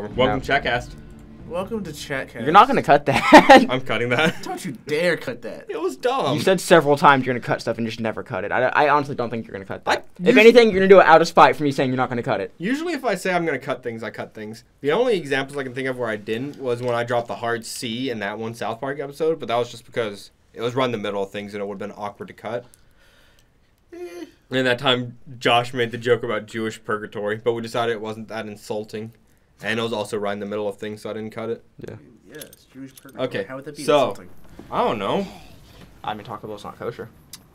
Welcome No. to Chattcast. Welcome to Chattcast. You're not gonna cut that. I'm cutting that. Don't you dare cut that. It was dumb. you said several times you're gonna cut stuff and just never cut it. I, I honestly don't think you're gonna cut that. I if anything, you're gonna do it out of spite for me saying you're not gonna cut it. Usually, if I say I'm gonna cut things, I cut things. The only examples I can think of where I didn't was when I dropped the hard C in that one South Park episode, but that was just because it was right in the middle of things and it would have been awkward to cut. Eh, And that time, Josh made the joke about Jewish purgatory, but we decided it wasn't that insulting. And it was also right in the middle of things, so I didn't cut it. Yeah. yes, Jewish purgatory. Okay, How would that be so- insulting? I don't know. I mean, Taco Bell's not kosher.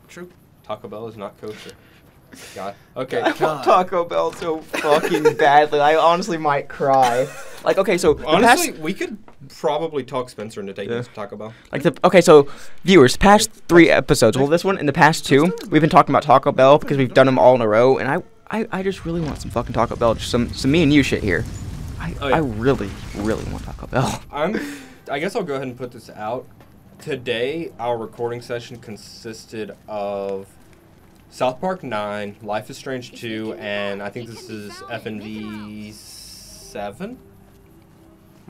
True. Taco Bell is not kosher. God. Okay. I want Taco Bell so fucking badly. I honestly might cry. Like, okay, so the past- Honestly, we could probably talk Spencer into taking Yeah. us to Taco Bell. Like the okay, so viewers, past three episodes, well, this one and the past two, we've been talking about Taco Bell because we've done them all in a row, and I, I, I just really want some fucking Taco Bell, just some, some me and you shit here. I, Oh, yeah. I really, really want Taco Bell. I'm. I guess I'll go ahead and put this out. Today, our recording session consisted of South Park 9, Life is Strange 2, and I think this is FNV 7.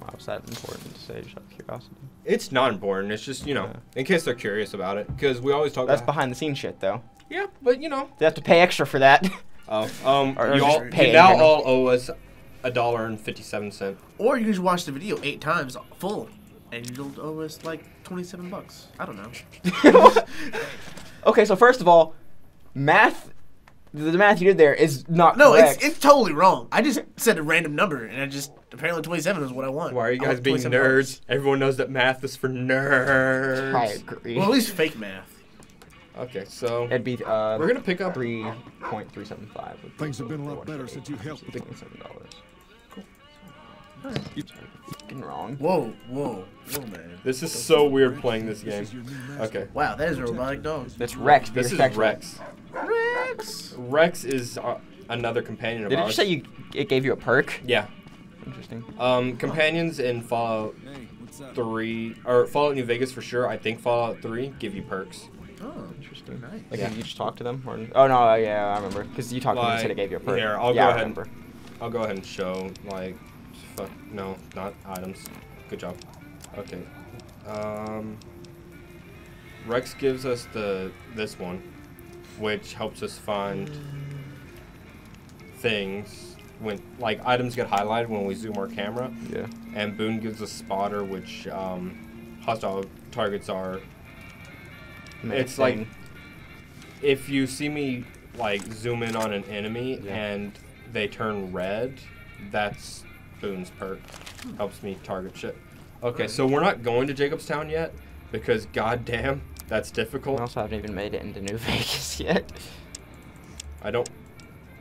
Wow, is that important to say? Just out of curiosity. It's not important. It's just you know, Yeah. in case they're curious about it, because we always talk. That's about, behind the scenes shit, though. Yeah, but you know. They have to pay extra for that. Oh, um, Or- or you, all, pay you now all owe us a dollar and fifty-seven cent. Or you can just watch the video eight times full, and you'll owe us like twenty-seven bucks. I don't know. okay, so first of all, math, the, the math you did there is not No, correct. it's it's totally wrong. I just said a random number, and I just apparently twenty-seven is what I want. Why are you guys want being nerds? bucks. Everyone knows that math is for nerds. I agree. Well, at least fake math. Okay, so It'd be uh, we're gonna pick up. three point three seven five. Things have been a lot better since you helped me. Twenty-seven dollars. Fucking wrong. Whoa, whoa, whoa, man. This is so weird playing this game. This is your new master. Okay, Wow, that is a robotic dog. That's Rex. this is respectful. Rex. Rex. Rex is uh, another companion of Did it ours. just say you? It gave you a perk. Yeah. Interesting. Um, companions in Fallout Hey, 3 or Fallout New Vegas for sure. I think Fallout 3 give you perks. Oh, Interesting. nice. Like Yeah. you just talk to them, or oh no, uh, yeah, I remember because you talked to them and said it gave you a perk. here, I'll yeah, go I ahead. remember. I'll go ahead and show like, fuck no, not items. Good job. Okay. Um, Rex gives us the this one, which helps us find things when like items get highlighted when we zoom our camera. Yeah. And Boone gives us spotter, which um, hostile targets are. It's like if you see me like zoom in on an enemy Yeah. and they turn red, that's Boone's perk. Hmm. Helps me target shit. Okay, so we're not going to Jacobstown yet because goddamn, that's We difficult. also haven't even made it into New Vegas yet. I don't.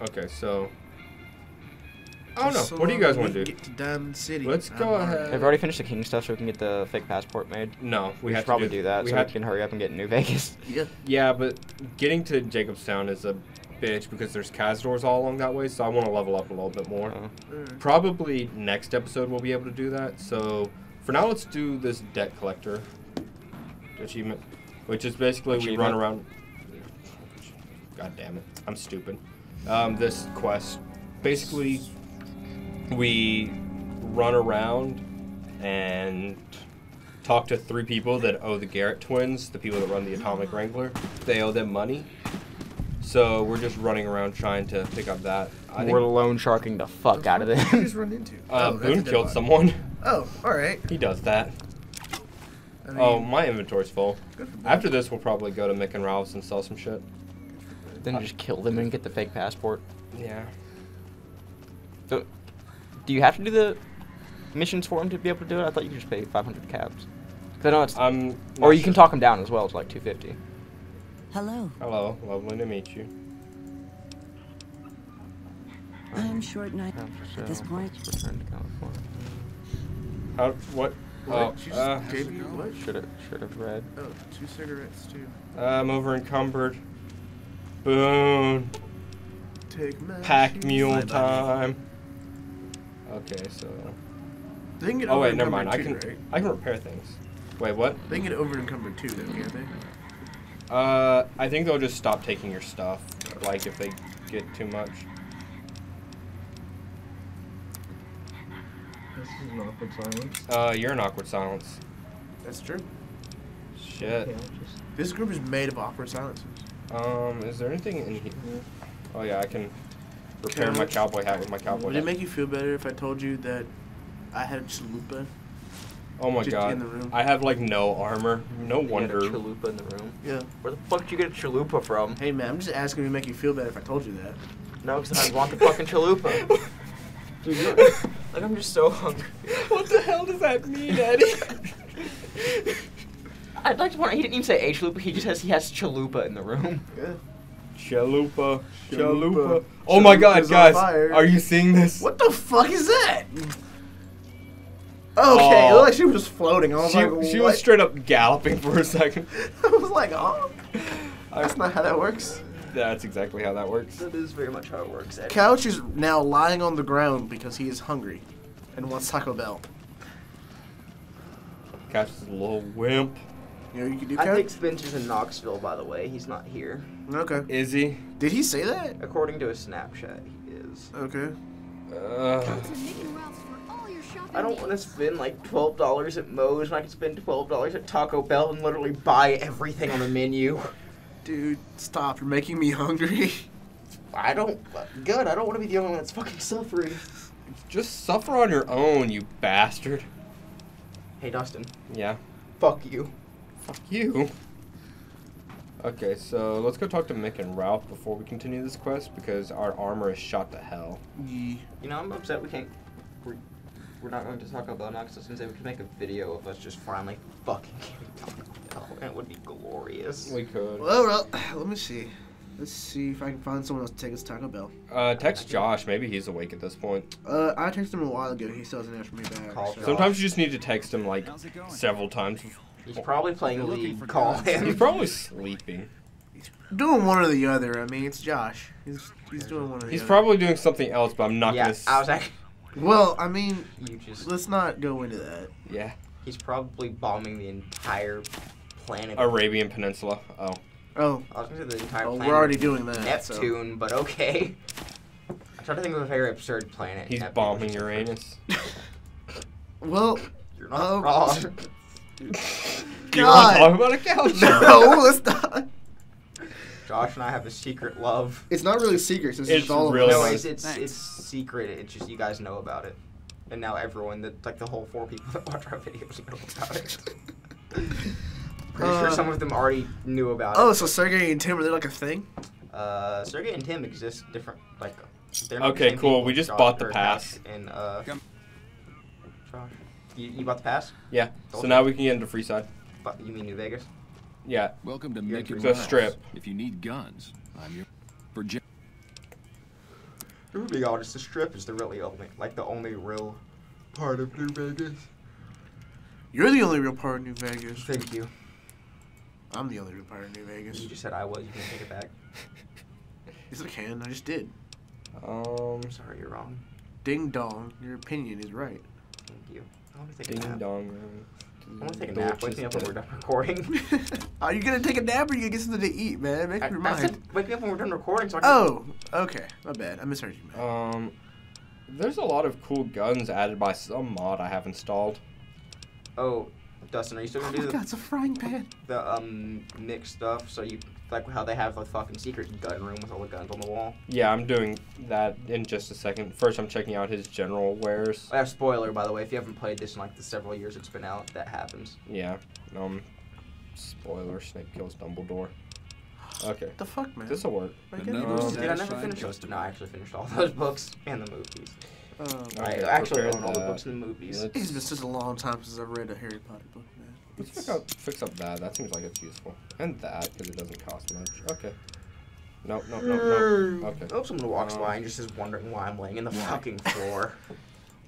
Okay, so. I don't know. So What do you guys want to do? Get to Diamond City. Let's go alright. ahead. I've already finished the king stuff, so we can get the fake passport made. No, We, we, should have probably to do, that We so have we can hurry up and get New Vegas. Yeah. Yeah, but getting to Jacobstown is a bitch because there's Cazadors all along that way, so I want to level up a little bit more. Uh, Alright. Probably next episode we'll be able to do that. So for now, let's do this debt collector achievement, which is basically we run around. God damn it, I'm stupid. Um, this quest, basically, we run around and talk to three people that owe the Garrett twins, the people that run the Atomic Wrangler. They owe them money. So we're just running around trying to pick up that. I we're think, loan sharking the fuck out of What did you just run into? uh, Oh, Boone killed body. someone. Oh, all right. He does that. I mean, Oh, my inventory's full. good for Boone. After this, we'll probably go to Mick and Ralph's and sell some shit. then just kill them and get the fake passport. Yeah. So, do you have to do the missions for him to be able to do it? I thought you could just pay 500 caps. 'Cause I know it's, I'm. not or you can talk him down as well. It's like 250. Hello, Hello, lovely to meet you. I'm short night. At this point, return to California. How? What? What? Oh, She just uh, gave you what? Should have should have read. Oh, two cigarettes too. I'm over encumbered. Boom. Take my Pack shoes. mule Bye, buddy. time. Okay, so. They can get Oh over wait, never mind. I encumbered can. too, right? I can repair things. Wait, what? They can get over encumbered too, then, can't they? Uh, I think they'll just stop taking your stuff. Like if they get too much. This is an awkward silence. Uh, you're an awkward silence. That's true. Shit. Okay, I'll just. This group is made of awkward silences. Um, is there anything in here? Oh yeah, I can repair Can I- my cowboy hat with my cowboy Would hat. it make you feel better if I told you that I had a chalupa? oh my god. in the room? I have like no armor. No You got wonder. a chalupa in the room. Yeah. Where the fuck did you get a chalupa from? Hey man, I'm just asking to make you feel better if I told you that. No, because I want the fucking chalupa. Dude, you're, like I'm just so hungry. what the hell does that mean, Eddie? I'd like to point out he didn't even say a chalupa. He just says he has chalupa in the room. Yeah. Chalupa. Chalupa. Chalupa. Oh my god, guys. fire. Are you seeing this? What the fuck is that? Okay, it looked like she was just floating. I was She, like, she what? was straight up galloping for a second. I was like, oh, that's not how that works. That's exactly how that works. That is very much how it works. Eddie. Couch is now lying on the ground because he is hungry and wants Taco Bell. Couch is a little wimp. You know what you can do, I Couch? think Spencer's in Knoxville, by the way. He's not here. Okay. Is he? Did he say that? According to his Snapchat, he is. Okay. Uh, Go I don't want to spend like twelve dollars at Moe's when I can spend twelve dollars at Taco Bell and literally buy everything on the menu. Dude, stop. You're making me hungry. I don't. Good. I don't want to be the only one that's fucking suffering. just suffer on your own, you bastard. Hey, Dustin. Yeah. Fuck you. Fuck you. Okay, so let's go talk to Mick and Ralph before we continue this quest because our armor is shot to hell. Yee. You know, I'm upset we can't. We're, we're not going to talk about now because I was gonna say we could make a video of us just finally fucking getting Taco Bell, and it would be glorious. We could. Well, well, let me see. Let's see if I can find someone else to take us to Taco Bell. Uh, text Josh. Maybe he's awake at this point. Uh, I texted him a while ago. He still hasn't answered me back. Call so- Sometimes you just need to text him like How's it going? several times. He's probably playing You're looking League. for Call him. He's probably sleeping. He's doing one or the other. I mean, it's Josh. He's he's doing one or the He's other. probably doing something else, but I'm not yeah, gonna. s- I was actually. Well, I mean, You just. let's not go into that. Yeah. He's probably bombing the entire planet. Arabian Peninsula. Oh. Oh, I was gonna say the entire oh planet. we're already doing that. so- Neptune, but okay. I try to think of a very absurd planet. He's Neptune, bombing Uranus. Well, You're not Oh. wrong. Do you want to God. talk about a couch? no, let's not. Josh and I have a secret love. It's not really secrets. It's, It's just all of really us. no, it's it's, it's secret. It's just you guys know about it, and now everyone that like the whole four people that watch our videos know about it. Pretty sure Uh, some of them already knew about Oh, it. so Sergey and Tim are they like a thing? Uh, Sergey and Tim exist different. Like, they're not Okay, same cool. We just Josh- bought the pass. And uh, Come. Josh, you, you bought the pass? Yeah. So now we can get into Freeside. But you mean New Vegas? Yeah. Welcome to You're Mickey the strip. If you need guns, I'm your for Jim. To be honest, the strip is the really only, like the only real part of New Vegas. You're the only real part of New Vegas. Thank you. I'm the only real part of New Vegas. You just said I was. You can take it back. Yes, I can. I just did. Um. I'm sorry, you're wrong. Ding dong. Your opinion is right. Thank you. I want to take a Ding nap. dong. I want to take a nap. Wake me up when we're done recording. Are you gonna take a nap or are you gonna get something to eat, man? Make I, up your I mind. said wake me up when we're done recording. So I can, Oh, okay. My bad. I misheard you, man. Um. There's a lot of cool guns added by some mod I have installed. Oh, Dustin, are you still Oh gonna my do god, the, it's a frying pan. the um mixed stuff? So you like how they have the fucking secret gun room with all the guns on the wall? Yeah, I'm doing that in just a second. First, I'm checking out his general wares. I have spoiler by the way. If you haven't played this in like the several years it's been out, that happens. Yeah. Um. Spoiler: Snape kills Dumbledore. Okay. What the fuck, man? This'll work. Like, Another Um, Did I never satisfying finish those? customer. No, I actually finished all those books and the movies. oh, I Okay, actually prepare own all the books and the movies. Let's- It's been such a long time since I've read a Harry Potter book, man. Let's fix up, fix up that. That seems like it's useful. And that, because it doesn't cost much. Okay. No, no, no, no. Okay. I hope someone walks Um, by and just is wondering why I'm laying in the fucking floor.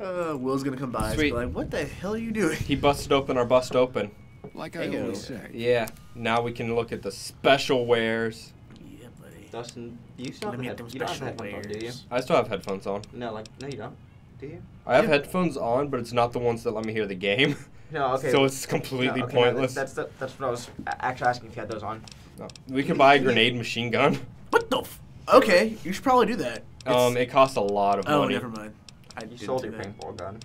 Uh, Will's gonna come by and be like, "What the hell are you doing?" He busted open our bust open. Like I Hey, always say. Yeah. Now we can look at the special wares. Yeah, buddy. Dustin, you still Let have, head- you have special headphones on, do you? I still have headphones on. No, like, no, you don't. Do you? I have Yeah. headphones on, but it's not the ones that let me hear the game. No, okay. So it's No, completely okay, no, pointless. that's, that's, that's what I was actually asking if you had those on. No. We could buy a grenade machine gun. What the? F- okay, you should probably do that. Um, it costs a lot of oh, money. Oh, never mind. I You sold do your that. paintball gun.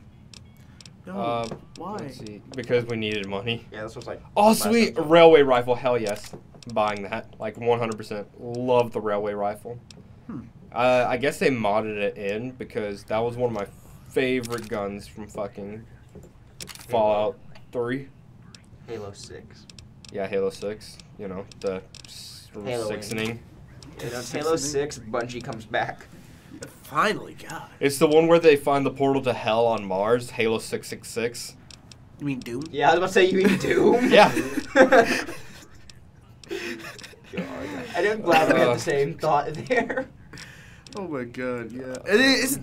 No. Uh, Why? Let's see. Because we needed money. Yeah, this was like. Oh, sweet. A episode. railway rifle. Hell yes. Buying that. Like 100%. Love the railway rifle. Hmm. Uh, I guess they modded it in because that was one of my favorite guns from fucking Fallout 3. Halo Six. Yeah, Halo 6. You know, the s- Halo sixtening. You know, it's Halo Six. Bungie comes back. Finally, God. It's the one where they find the portal to hell on Mars, Halo 666. You mean Doom? Yeah, I was about to say you mean Doom. Yeah. I am glad we had the same thought there. Oh my God, yeah. It is.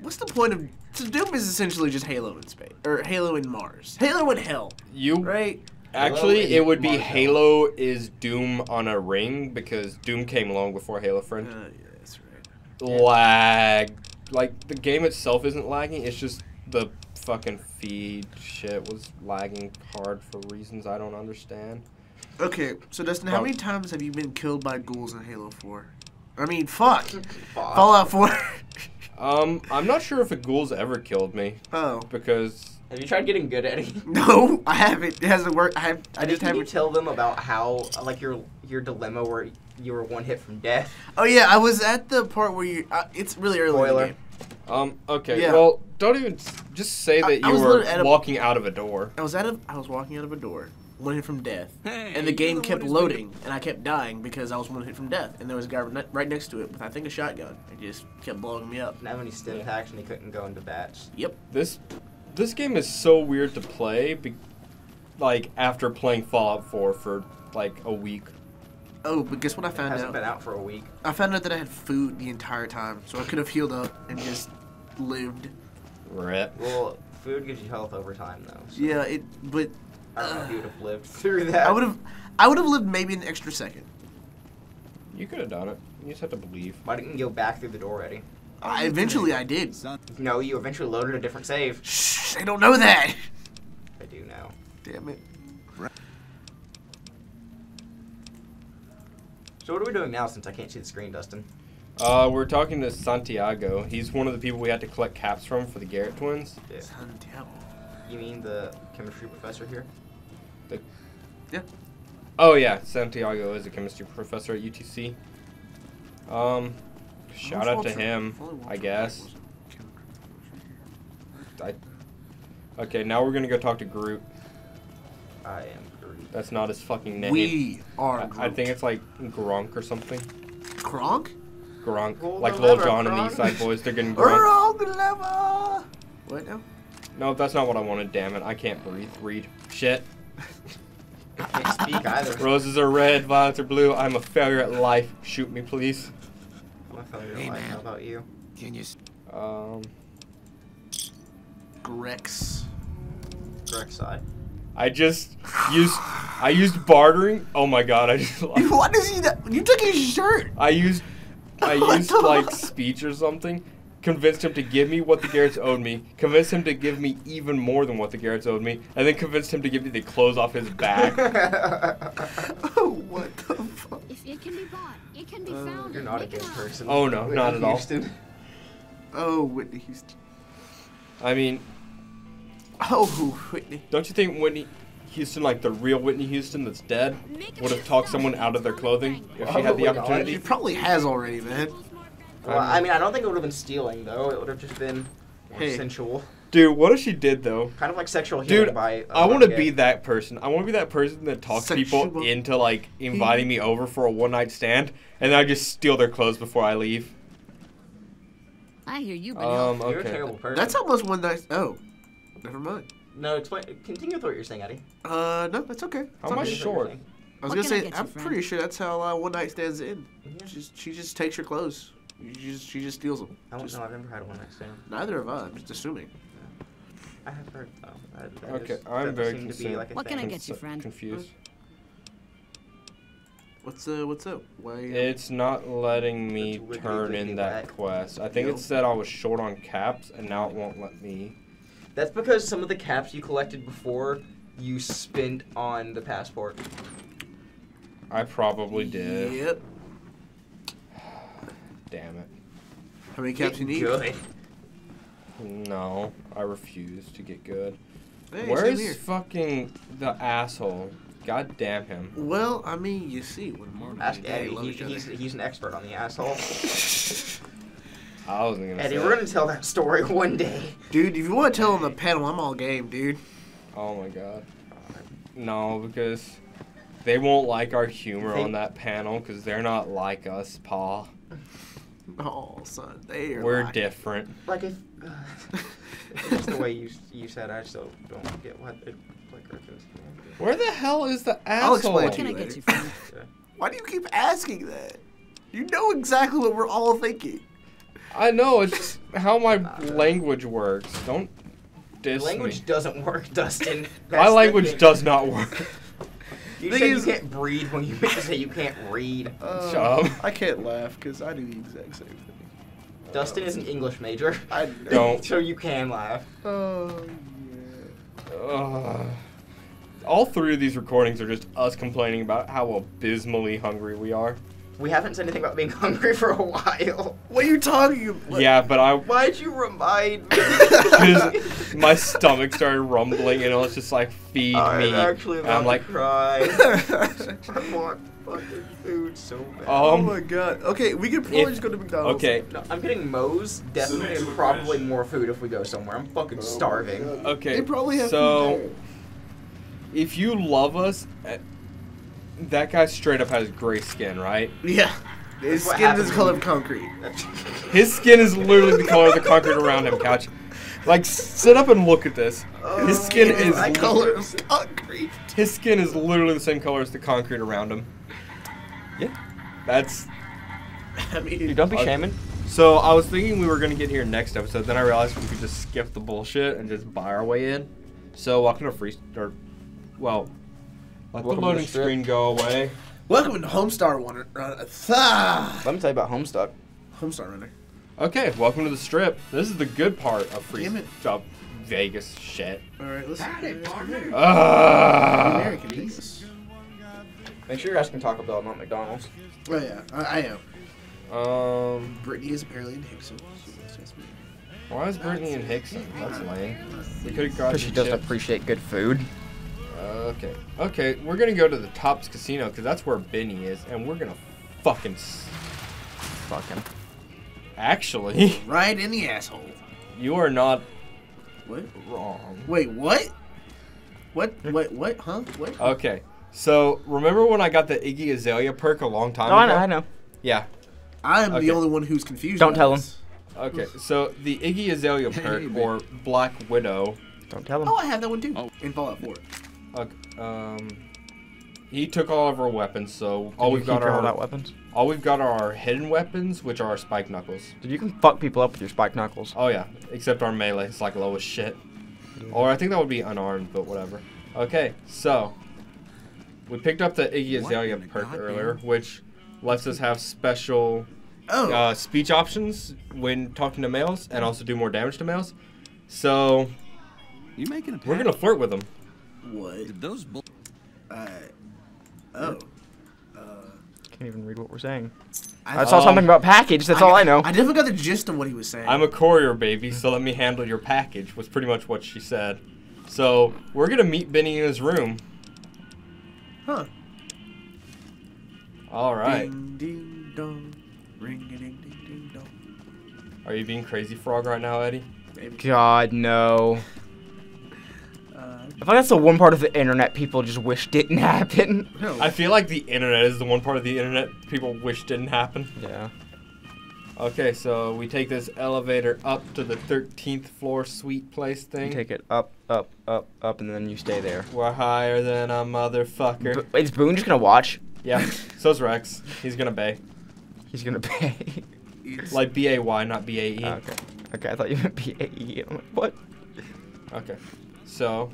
What's the point of? So Doom is essentially just Halo in space or Halo in Mars. Halo in Hell, You right? Actually, Halo it would be Mars Halo is Doom on a ring because Doom came along before Halo Uh, Friend. yeah, that's right. Lag. Like, the game itself isn't lagging, it's just the fucking feed shit was lagging hard for reasons I don't understand. Okay, so Dustin, how many times have you been killed by ghouls in Halo 4? I mean, fuck. Fuck. Fallout 4. Um, I'm not sure if a ghoul's ever killed me oh. because Have you tried getting good at it? No, I haven't. It hasn't worked. I, have, I just Didn't you haven't. tell them about how, like your your dilemma where you were one hit from death? Oh, yeah, I was at the part where you. Uh, it's really early Spoiler. in the game. um okay, Yeah. well, don't even s- just say I- that I you was were literally at a- walking out of a door. I was at a, I was walking out of a door, one hit from death, Hey, and the game know kept what is loading, and I kept dying because I was one hit from death, and there was a guy right next to it with I think a shotgun. It just kept blowing me up. Didn't have any stim packs and he couldn't go into VATS. Yep. This this game is so weird to play be- like after playing Fallout 4 for like a week. Oh, but guess what I It found hasn't out? been out for a week. I found out that I had food the entire time, so I could have healed up and just lived. Rip. Well, food gives you health over time though. so Yeah, it. But I don't know if you would have lived through that. I would have. I would have lived maybe an extra second. You could have done it. You just have to believe. Why didn't you go back through the door already? I, eventually, I did. No, you eventually loaded a different save. Shh! I don't know that. I do now. Damn it. So what are we doing now since I can't see the screen, Dustin? Uh, we're talking to Santiago. He's one of the people we had to collect caps from for the Garrett twins. Yeah. Santiago. You mean the chemistry professor here? Oh yeah, Santiago is a chemistry professor at UTC. Um, shout out to him, I guess. I, okay, now we're gonna go talk to Groot. I am Groot. That's not his fucking name. We are. I, I think it's like Gronk or something. Kronk. Gronk, Pull like the Lil Jon and the East Side Boys. They're getting Gronk. Wrong level. What now? No, that's not what I wanted. Damn it, I can't breathe. Read shit. I can't speak either. Roses are red, violets are blue. I'm a failure at life. Shoot me, please. I'm a failure Hey, in life. man. How about you? can you s- Um, Grex. Correct side. I just used I used bartering. Oh my god, I just What is he? That? You took his shirt. I used I used like speech or something. Convinced him to give me what the Garrets owed me. Convinced him to give me even more than what the Garrets owed me, and then convinced him to give me the clothes off his back. Oh, what the fuck? If it can be bought, it can be Uh, found. You're not a good person. Oh, no, Whitney not at all. Houston. Oh, Whitney Houston. I mean, Oh, Whitney. don't you think Whitney Houston, like the real Whitney Houston that's dead, would have talked someone out of their clothing if she had the opportunity. She probably has already, man. Well, I mean, I don't think it would have been stealing though. It would have just been Hey. sensual, Dude, what if she did though? kind of like sexual healing Dude, by. I want to be that person. I want to be that person that talks people into like inviting me over for a one night stand, and then I just steal their clothes before I leave. I hear you, but Um, You're a terrible person. That's almost one night. Oh, never mind. No, explain. Continue with what you're saying, Eddie. Uh, no, that's okay. It's How all much good. Continue with what you're short? saying. I was What gonna say, I'm friend? pretty sure that's how uh, one night stands end. Yeah. She just, she just takes your clothes. You just, she just steals them. I don't Just- know. I've never had one night stand. Neither have I. I'm just assuming. I have heard though. That, that Okay, is- I'm that very seemed to be concerned. like a What can I get you, friend? Confused. What's uh, what's up? Why? uh, It's not letting me turn in wiggly that back. quest. I think Yo. it said I was short on caps, and now it won't let me. That's because some of the caps you collected before you spent on the passport. I probably did. Yep. Damn it. How many caps you Get need? Good. No, I refuse to get good. Hey, Where same is here. fucking the asshole? God damn him. Well, I mean, you see, when Martin Ask and Eddie. love He, he's, he's an expert on the asshole. I wasn't gonna Eddie, say. we're it. gonna tell that story one day. Dude, if you want to tell on the panel, I'm all game, dude. Oh my god. No, because they won't like our humor They- on that panel because they're not like us, Paul. Oh, son, they are. We're like- different. Like if, uh, if it's the way you you said, I still don't get what it like. It's, Where the hell is the I'll asshole? explain What to can I you get you, friend? Why do you keep asking that? You know exactly what we're all thinking. I know it's how my language works. Don't diss language me. doesn't work, Dustin. My That's the language does not work. You Thing said you can't breathe when you meant to say you can't read. Uh, Shut up. I can't laugh because I do the exact same thing. Dustin is an English major. I Don't. so you can laugh. Oh yeah. Ugh. all three of these recordings are just us complaining about how abysmally hungry we are. We haven't said anything about being hungry for a while. What are you talking about? Yeah, but I Why'd you remind me? because my stomach started rumbling and it was just like feed I'm me. actually about I'm like, to cry. I want fucking food so bad. oh um, my god. Okay, we could probably if- just go to McDonald's. okay, No, I'm getting Moe's definitely and probably more food if we go somewhere. I'm fucking starving. okay. They probably have so food if you love us, eh, that guy straight up has gray skin, right? Yeah. His what skin is happens the color of concrete. His skin is literally the color of the concrete around him, couch. Like, sit up and look at this. Oh, His skin is the li- color of concrete. His skin is literally the same color as the concrete around him. Yeah, that's. I mean, Dude, don't be shaming. So I was thinking we were gonna get here next episode. Then I realized we could just skip the bullshit and just buy our way in. So welcome to free or, well, let Welcome to the loading the strip. screen go away. welcome to Homestar Runner. Uh, ah, Let me tell you about Homestuck. Homestar Runner. Okay, welcome to the strip. This is the good part of free Damn it. job Vegas shit. All right, let's. American Ah. Vegas. Make sure you're asking Taco Bell, not McDonald's. Oh yeah, I, I am. Um, Brittany is apparently in Hixson. so that's just me. why is Brittany in Hixson? That's lame. We could have got. Because she doesn't appreciate good food. Okay. Okay, we're gonna go to the Tops Casino because that's where Benny is, and we're gonna fucking. s- Fucking. Actually, Right in the asshole. you are not What? wrong. Wait, what? What? What? What? Huh? What? Okay, so remember when I got the Iggy Azalea perk a long time Oh, I ago? know, I know. Yeah. I'm Okay. the only one who's confused. Don't tell this. Okay, so the Iggy Azalea perk or Black Widow, Don't tell him. Oh, I have that one too. Oh. In Fallout 4. Uh, um, he took all of our weapons. So all Did we've got keep your are weapons. all we've got are our hidden weapons, which are our spike knuckles. Dude, you can fuck people up with your spike knuckles. Oh yeah, except our melee is like low as shit. Or I think that would be unarmed, but whatever. Okay, so we picked up the Iggy Azalea perk goddamn- earlier, which lets us have special Oh. uh, speech options when talking to males, and also do more damage to males. So You making a we're gonna flirt with them. What? Did those bull- Uh, oh. Uh. Can't even read what we're saying. I, I saw Um, something about package. That's all I know. I definitely got the gist of what he was saying. I'm a courier, baby, so let me handle your package. Was pretty much what she said. So we're gonna meet Benny in his room. Huh. All right. Ding, ding, dong. Ring, ding, ding, ding, ding, dong. Are you being crazy frog right now, Eddie? Maybe. God, no. Uh, I feel like that's the one part of the internet people just wish didn't happen. no. I feel like the internet is the one part of the internet people wish didn't happen. Yeah. Okay, so we take this elevator up to the 13th floor suite place You thing. take it up, up, up, up, and then you stay there. We're higher than a motherfucker. B- is Boone just gonna watch? yeah, so's Rex. He's gonna bay. He's gonna pay. It's- Like B A Y, not B A E. okay. Okay, I thought you meant B-A-E. I'm like, what? Okay. So,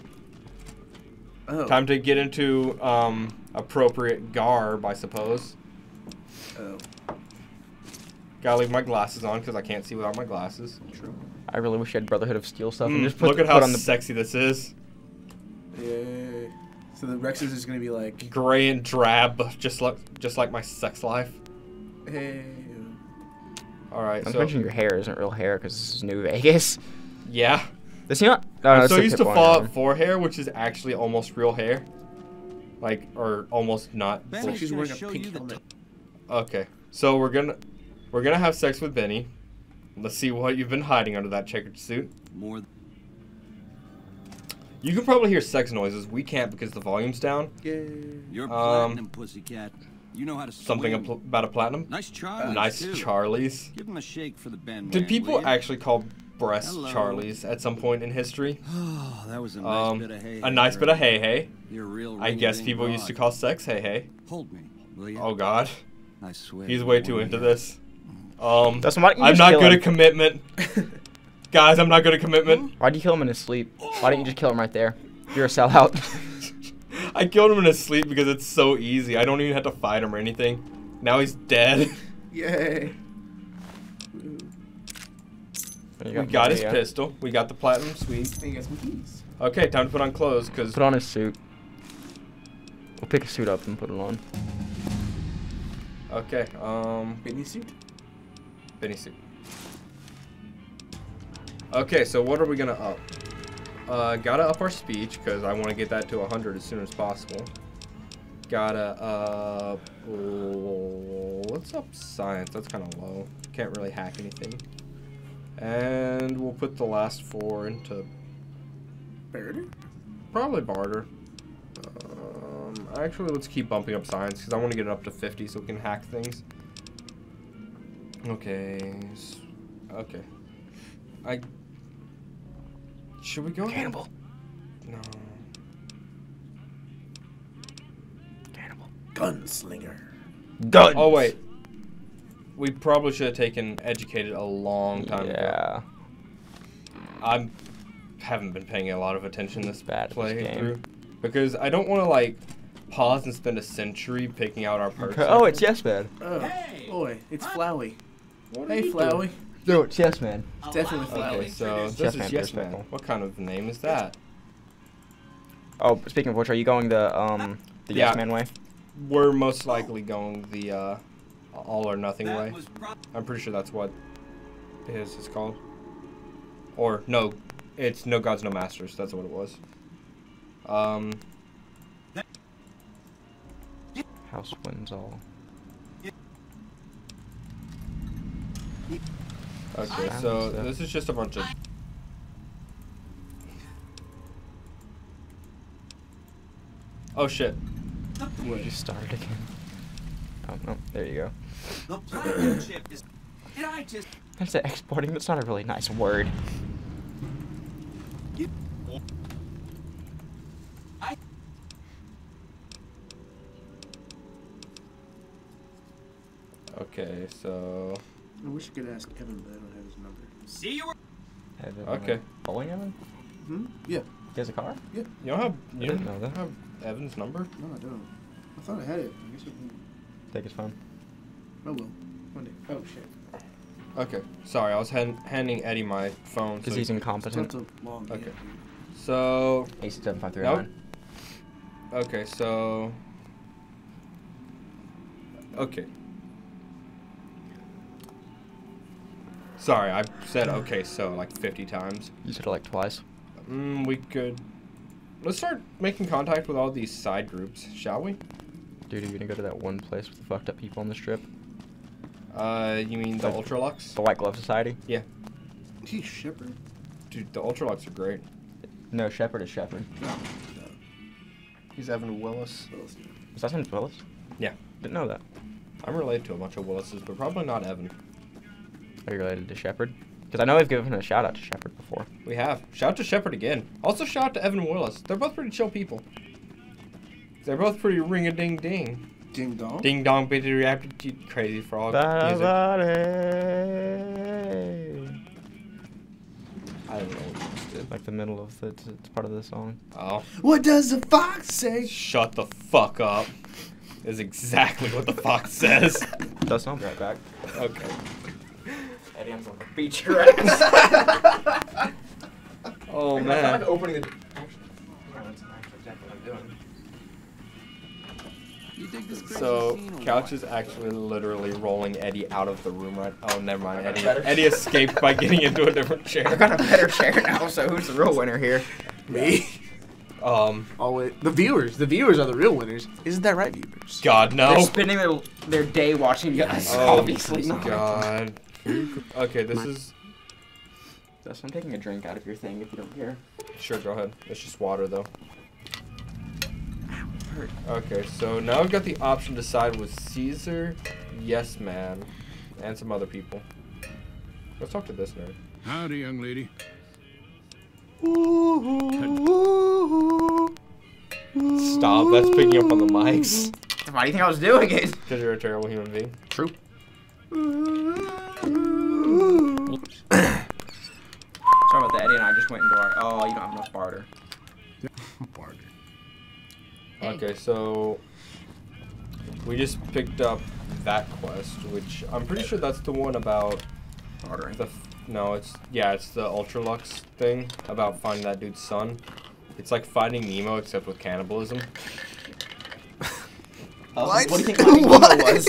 oh. time to get into um, appropriate garb, I suppose. Oh. Gotta leave my glasses on because I can't see without my glasses. True. I really wish you had Brotherhood of Steel stuff and Mm, just put, look at put how on the. sexy this is. Yeah. So the Rex is just gonna be like, Gray and drab, just like just like my sex life. hey. All right, I'm so your hair isn't real hair because this is New Vegas. Yeah. Does he not? No, no, I'm it's so the used to Pip-Boy Fallout one. 4 hair, which is actually almost real hair. Like, or almost not. Ben she's wearing a pink helmet. Okay, so we're gonna we're gonna have sex with Benny. Let's see what you've been hiding under that checkered suit. more. You can probably hear sex noises. We can't because the volume's down. Yay. You're Um, platinum, pussycat. You know how to Something about a platinum. Nice Charlie. nice too. Charlies. Give him a shake for the Ben. Did man, people actually call breasts Hello. Charlies at some point in history? Oh, that was a nice Um, bit of hay. a nice there. bit of hey hey. You're real. I guess ring-a-ding people used to call sex hey hey. Hold me, will you? Oh God, I swear. he's way too into hear. this. Um, That's why I'm not good him? at commitment. Guys, I'm not good at commitment. Why'd you kill him in his sleep? Why didn't you just kill him right there? You're a sellout. I killed him in his sleep because it's so easy. I don't even have to fight him or anything. Now he's dead. Yay. You we got his yeah. pistol. We got the platinum suite. And you got some keys. Okay, time to put on clothes because Put on his suit. We'll pick a suit up and put it on. okay, um, Benny suit. Benny suit. Okay, so what are we gonna up? Uh, gotta up our speech because I want to get that to 100 as soon as possible. Gotta up. Let's up science. That's kind of low. Can't really hack anything. And we'll put the last four into Barter. Probably barter. Um, actually, let's keep bumping up science because I want to get it up to 50 so we can hack things. Okay. Okay. I. Should we go? Cannibal. No. Cannibal. Gunslinger. Guns. Oh wait. We probably should have taken educated a long time ago. Yeah. I'm haven't been paying a lot of attention this Bad at this play game. through because I don't want to like pause and spend a century picking out our person. Oh, it's Yes Man. Oh, Hey! boy, it's Flowey. Hey, did do? Flowey. No, it's Yes Man. It's definitely Flowey. Okay, so Yes this Man, is Yes disrespectful. Man. What kind of name is that? Oh, speaking of which, are you going the um the Yeah. Yes Man way? We're most likely going the uh, all or nothing way. I'm pretty sure that's what his is called. Or no, it's No Gods No Masters. That's what it was. Um, House wins all. okay, so this is just a bunch of. Oh shit! You started again. Oh no, there you go. The platinum chip is. Did I just? I said exporting. That's not a really nice word. I. Okay, so I wish you could ask Evan, but I don't have his number. See you. Evan, Okay. like, Bowling Evan? Hmm? Yeah. He has a car? Yeah. you don't have I you didn't don't know that. have Evan's number? No, I don't. I thought I had it. I guess I didn't. Take his phone. I will. One day. Oh, shit. Okay, sorry, I was hand- handing Eddie my phone. Because so- he's incompetent. That's a long Okay. game. So Eight six seven five three Nope. Okay, so. Okay. Sorry, I said okay, so like 50 times. You said it like twice. Mm, we could. Let's start making contact with all these side groups, shall we? Dude, are you gonna go to that one place with the fucked up people on the strip? Uh, you mean the Like- Ultra-Luxe? The White Glove Society? Yeah. He's Shepard. Dude, the Ultra-Luxe are great. No, Shepard is Shepherd. He's Evan Willis. Willis. Is that his Willis? Yeah. Didn't know that. I'm related to a bunch of Willises, but probably not Evan. Are you related to Shepard? Because I know we've given a shout out to Shepard before. We have. Shout out to Shepard again. Also, shout out to Evan Willis. They're both pretty chill people. They're both pretty ring a ding ding. Ding dong. Ding dong, bitty rap, crazy frog. music. I don't know what you just did. Like the middle of the it's, it's part of the song. Oh, What does the fox say? shut the fuck up. Is exactly what the fox says. That's not right back. Okay. Eddie, I'm gonna beat your ass. Oh man. opening the. So Couch what? is actually literally rolling Eddie out of the room right. Oh, never mind. Eddie. Eddie escaped by getting into a different chair. I got a better share now, so who's the real winner here? Me. Um. Always the viewers. The viewers are the real winners. Isn't that right, viewers? God They're no. spending their, their day watching us. Oh Obviously not. God. Okay, this is Thus, I'm taking a drink out of your thing if you don't care. sure. Go ahead. It's just water though. Okay, so now I've got the option to side with Caesar, Yes Man, and some other people. Let's talk to this nerd. Howdy, young lady. Stop. That's picking up on the mics. Why do you think I was doing it? Because you're a terrible human being. True. Sorry about that, Eddie and I just went into our. Oh, you don't have enough barter. Barter. Okay, so we just picked up that quest, which I'm pretty sure that's the one about Bartering. the. f- No, it's yeah, it's the Ultralux thing about finding that dude's son. It's like finding Nemo except with cannibalism. Uh, What? What do you think Finding Nemo was?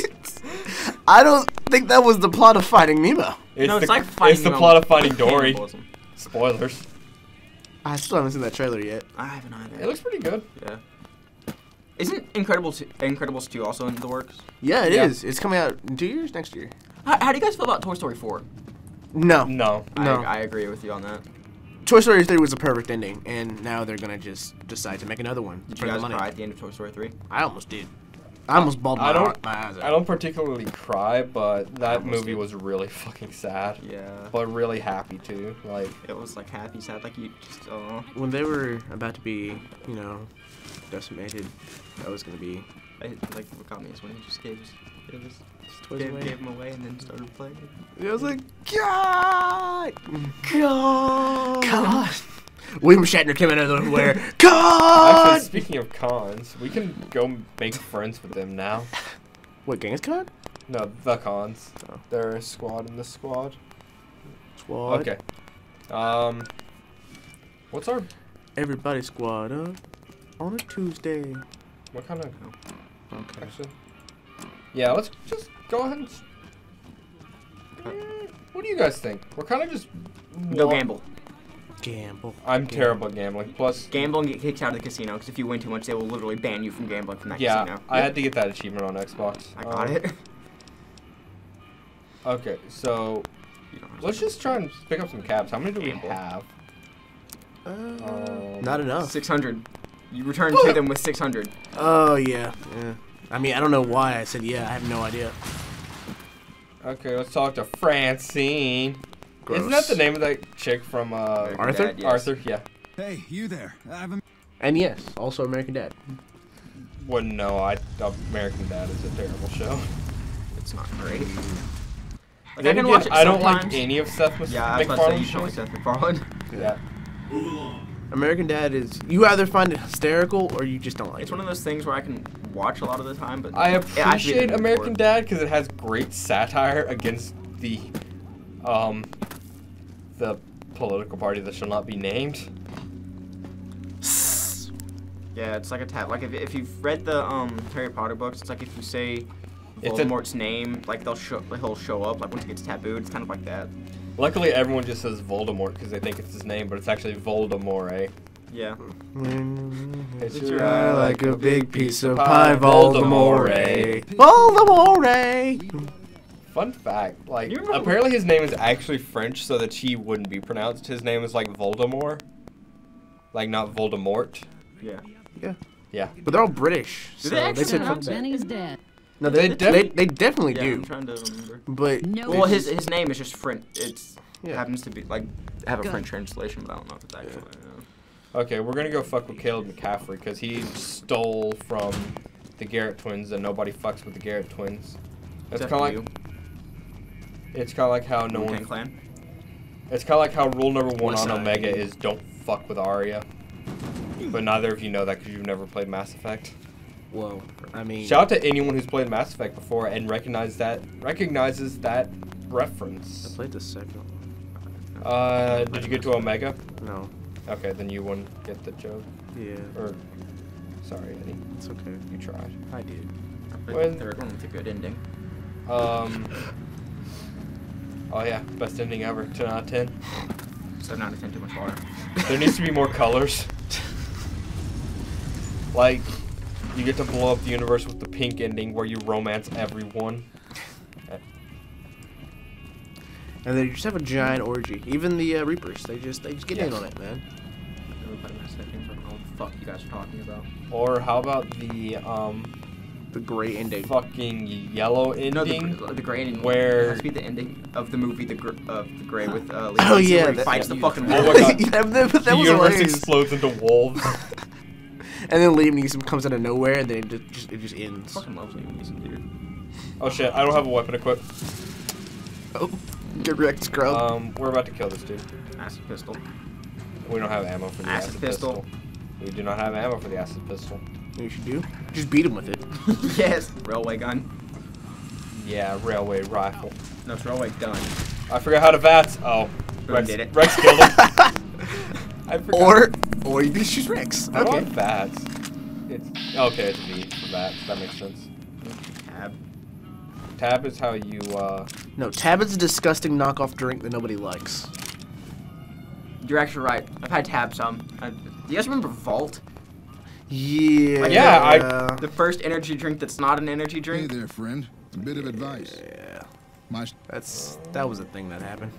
I don't think that was the plot of Finding Nemo. It's no, the, it's like Finding it's the plot of Finding Dory. cannibalism. Spoilers. I still haven't seen that trailer yet. I haven't either. It looks pretty good. Yeah. Isn't Incredible t- Incredibles 2 also in the works? Yeah, it is. Yeah. It's coming out in two years, next year. How, how do you guys feel about Toy Story 4? No. No. No. I, I agree with you on that. Toy Story 3 was a perfect ending, and now they're gonna just decide to make another one. Did you guys money. cry at the end of Toy Story 3? I almost did. I almost bawled my, I don't- my eyes out. I don't particularly cry, but that movie did. was really fucking sad. Yeah. But really happy too. Like It was like happy, sad, like you just, oh. When they were about to be, you know, decimated, that was gonna be. I, like what got me is when he just gave his, gave, his, Toys gave, away. gave him away and then started playing. It was like, God! God! God! William Shatner came out of nowhere. Actually, God! speaking of Khans, we can go make friends with them now. What, Genghis Khan? No, the Khans. Oh. They're a squad in the squad. Squad. Okay. Um, what's our Everybody squad up on a Tuesday. what kind of Okay. actually? Yeah, let's just go ahead. And, s- Eh, what do you guys think? We're kind of just Go wa- gamble. Gamble. I'm Gamble. terrible at gambling. Plus, Gamble and get kicked out of the casino because if you win too much, they will literally ban you from gambling from that yeah, casino. I had to get that achievement on Xbox. I got Um, it. Okay, so You don't have let's just try and pick up some caps. How many do we Gamble. have? Uh, Um, not enough. 600. You return to them with 600. Oh, yeah. yeah. I mean, I don't know why I said yeah. I have no idea. Okay, let's talk to Francine. Isn't that the name of that chick from uh, Arthur? Dad, yes. Arthur? Yeah. Hey, you there. I've a And yes, also American Dad. Wouldn't know. I American Dad is a terrible show. It's not great. Like, I can watch it I don't like any of Seth Mac- Yeah, I was about to say you MacFarlane's don't like shows. Seth MacFarlane. Yeah. American Dad is you either find it hysterical or you just don't like It's it. It's one of those things where I can watch a lot of the time, but I it has to be in appreciate American for. Dad because it has great satire against the, um, the political party that shall not be named. Yeah, it's like a tab. Like if, if you've read the um Harry Potter books, it's like if you say It's a- Voldemort's name, like they'll show he'll show up. Like once it gets tabooed, it's kind of like that. Luckily, everyone just says Voldemort because they think it's his name, but it's actually Voldemort. Eh? Yeah. It's your eye like a big piece of pie, pie, Voldemort. Voldemort. Voldemort. Fun fact, like apparently his name is actually French, so that he wouldn't be pronounced. His name is like Voldemort, like not Voldemort. Yeah. Yeah. Yeah. But they're all British. So they actually said pronounce fuck. Benny's dead. No, they, They they, def- they, definitely Yeah, do. I'm trying to remember. But No. Well, his his name is just French. It's Yeah. happens to be like have a Good. French translation, but I don't know if it's actually. Okay, we're gonna go fuck with Caleb McCaffery because he stole from the Garrett twins, and nobody fucks with the Garrett twins. It's kind of like it's kind of like how no Wu-Tang one. Clan. It's kind of like how rule number one West on Side. Omega is don't fuck with Aria. But neither of you know that because you've never played Mass Effect. Whoa. I mean, Shout out to anyone who's played Mass Effect before and recognize that recognizes that reference. I played the second one. Uh, did you get to Omega? No. Okay, then you wouldn't get the joke. Yeah. Or Sorry, Eddie. It's okay. You tried. I did. The third one with a good ending. Um. Oh yeah, best ending ever. Ten out of ten. Seven out of ten, too much water. There needs to be more colors. Like, you get to blow up the universe with the pink ending where you romance everyone. And they just have a giant orgy. Even the uh, Reapers, they just they just get in on it, man. Everybody Mass Effect games, I don't know what the fuck you guys are talking about. Or how about the um The gray ending. fucking yellow No, the, ending? the gray ending. where- It has to be the ending of the movie, the gr- of the gray with uh. Liam Oh, yeah, where he that- fights the yeah. fucking Oh my wolf. God. yeah, that, that the was universe hilarious. explodes into wolves. And then Liam Neeson comes out of nowhere, and then it just, just it just ends. fucking loves Liam Neeson, dude. oh shit, I don't have a weapon equipped. Oh, get wrecked, Scrub. Um, we're about to kill this dude. Acid pistol. We don't have ammo for the Acid acid, pistol. pistol. We do not have ammo for the acid pistol. you know what you should do? Just beat him with it. yes. Railway gun. Yeah, railway rifle. No, it's railway gun. I forgot how to VATS. Oh, Who Rex, did it? Rex killed him. I forgot. Or, or you can just choose Rex. I Okay. want VATS. It's okay. It's V for VATS. That makes sense. Tab. Tab is how you. uh... No, Tab is a disgusting knockoff drink that nobody likes. You're actually right. I've had tab some. I, do you guys remember Vault? Yeah. Yeah, I- The first energy drink that's not an energy drink? Hey there, friend. A bit of advice. Yeah. My That's that was a thing that happened.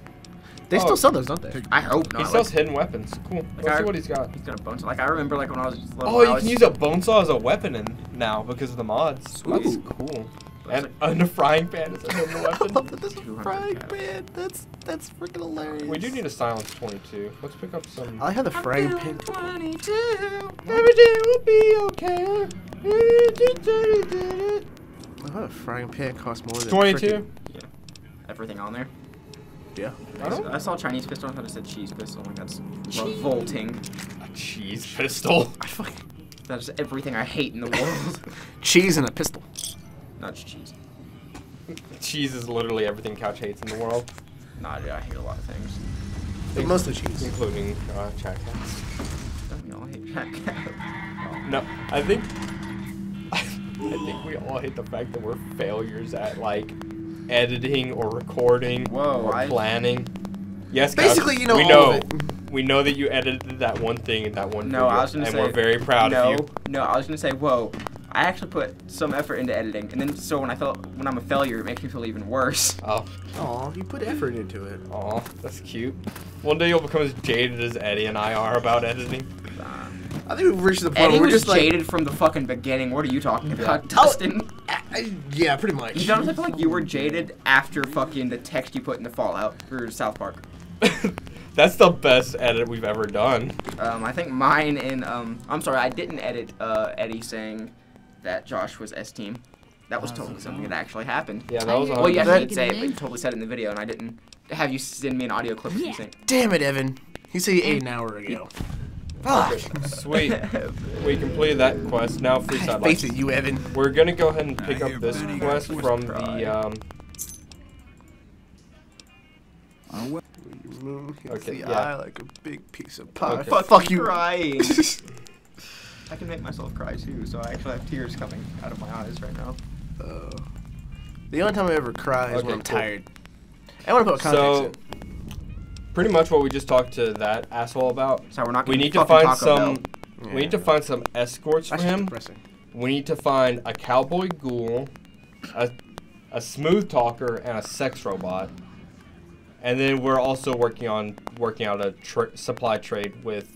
They Oh. still sell those, don't they? I hope not. He sells hidden weapons. Cool. Let's I- see what he's got. He's got a bunch. Like I remember, like when I was. Little, Oh, you was- can use a bone saw as a weapon in, now because of the mods. That's Ooh. cool. And, and a frying pan is a hidden I weapon. love that there's a 200 frying cal. pan. That's that's freaking hilarious. We do need a silence 22. Let's pick up some. I like how the frying pan. 22. Everything will be okay. I like how the frying pan costs more than 22. frickin- Yeah. Everything on there. Yeah. I don't. I saw Chinese pistol. I thought it said cheese pistol. Like that's revolting. A cheese pistol. I fucking That's everything I hate in the world. cheese and a pistol. Not just cheese. cheese is literally everything Couch hates in the world, Nah, dude, I hate a lot of things. But mostly cheese. including uh, Chattcast. Don't we all hate Jack Cat? No, I think. I think we all hate the fact that we're failures at like editing or recording Whoa, or I- planning. Yes, Couch, Basically, you know we all know. of it. We know that you edited that one thing in that one No, video, I was gonna and say. we're very proud no, of you. No, I was gonna say, whoa. I actually put some effort into editing, and then so when I felt when I'm a failure, it makes me feel even worse. Oh, Aw, you put effort into it. aw, that's cute. One day you'll become as jaded as Eddie and I are about editing. I think we've reached the point Eddie where we're was just like, jaded from the fucking beginning. What are you talking about, Oh, Dustin? I- I- yeah, pretty much. You don't feel like you were jaded after fucking the text you put in the Fallout or South Park. That's the best edit we've ever done. Um, I think mine and um, I'm sorry, I didn't edit uh, Eddie saying that Josh was S team. That was totally something that actually happened. Yeah, that was. I a Well, you That- actually did say it, but you totally said it in the video, and I didn't have you send me an audio clip of you Yeah. saying. Damn it, Evan. He said he ate an hour ago. Fuck. Sweet. We completed that quest. Now I freestyle. face Life. it, you Evan. We're gonna go ahead and pick I up this quest from pride. the um. Well, Your moon hits Okay, the yeah. eye like a big piece of pie. Okay. Fuck, fuck you. Crying. I can make myself cry too, so I actually have tears coming out of my eyes right now. Uh, the only time I ever cry is Okay, when I'm cool. tired. I want to put context So, in. Pretty much what we just talked to that asshole about. So we're not. We gonna need to find Taco some. Bell. We need to find some escorts for That's just him. depressing. We need to find a cowboy ghoul, a, a smooth talker, and a sex robot. And then we're also working on working out a tr- supply trade with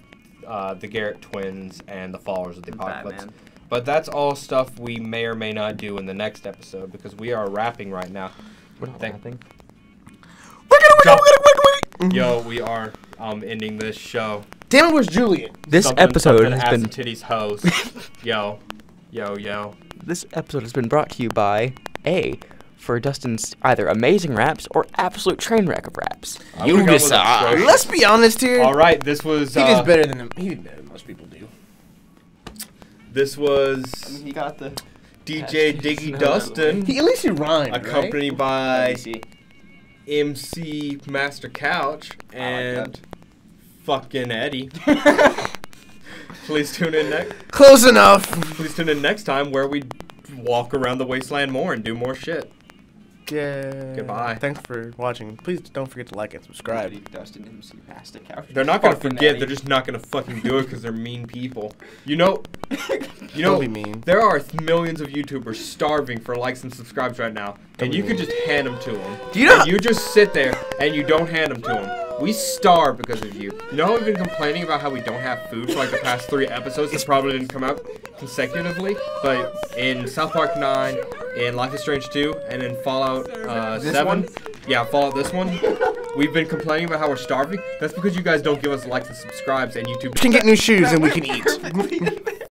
uh, the Garret twins and the followers of the apocalypse. Batman. But that's all stuff we may or may not do in the next episode because we are rapping right now. We're not Thank- rapping. Drop- Yo, we are um, ending this show. Damn it, where's Julian? This Something- episode something has ass been and titties hoes. yo, yo, yo. This episode has been brought to you by A for Dustin's either amazing raps or absolute train wreck of raps. I would've gone with atrocious. Let's be honest here. All right, this was. He Uh, does better than him. He did better than most people do. This was he got the DJ Diggy Dustin, He at least he rhymed. accompanied by MC Master Couch and fucking Eddie. Please tune in next. Close enough. Please tune in next time where we walk around the wasteland more and do more shit. Yeah. Goodbye. Thanks for watching. Please don't forget to like and subscribe. Dustin MC plastic couch. They're not gonna Fucking forget. Eddie. They're just not gonna fucking do it because they're mean people. You know. You know. Don't be mean. There are millions of YouTubers starving for likes and subscribes right now, and be you could mean. just hand them to them. Do you know You just sit there and you don't hand them to them. We starve because of you. You know how we've been complaining about how we don't have food for like the past three episodes that probably didn't come out consecutively, but in South Park 9, in Life is Strange 2, and in Fallout uh, 7, one? yeah, Fallout this one, we've been complaining about how we're starving. That's because you guys don't give us likes and subscribes, and YouTube We can get new shoes and we can eat.